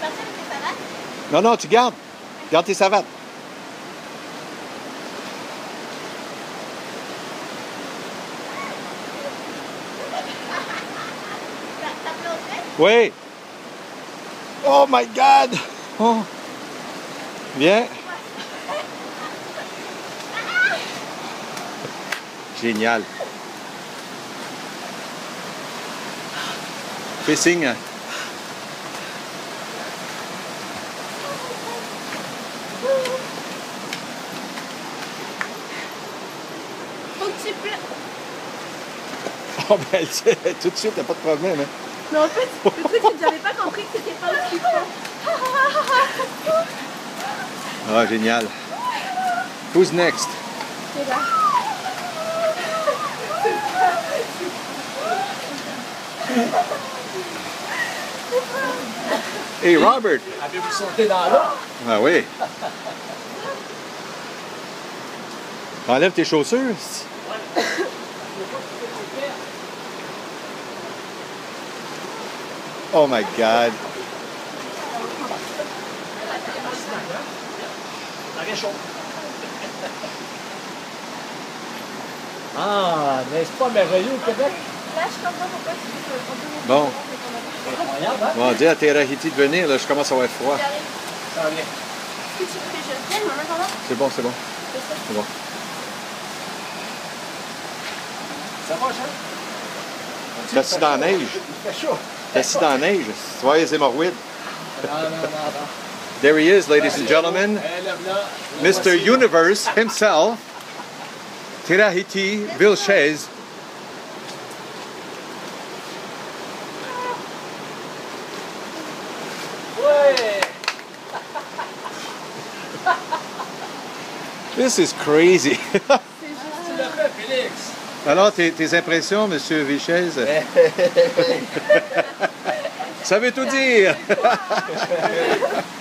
savates? Non, non, tu gardes. Garde tes savates. Oui. Oh my God. Oh. Viens. Génial. Fais signe. Pleures. Oh ben, tout de suite, t'as pas de problème. Hein? Mais en fait, le truc, c'est que j'avais pas compris que c'était pas fort. Ah, génial. Who's next? C'est là. Hey, Robert. Avez-vous sauté dans l'eau? Ah oui. Enlève tes chaussures. Oh my God. Ah, n'est-ce pas merveilleux au Québec? Là, je comprends pourquoi tu dis Bon. Hein? On va dire à Terahiti de venir, là, je commence à avoir froid. Ça? C'est bon, c'est bon. C'est bon. Ça va, Jean? Tu dans la neige. Il fait chaud. Tu dans la neige. Tu vois les hémorroïdes. Non, non, non, non. There he is, ladies and gentlemen. Eh, Mr. Universe himself, Tirahiti Vilches. This is crazy. Alors, tes, tes impressions, Monsieur Vilches? Ça veut tout dire.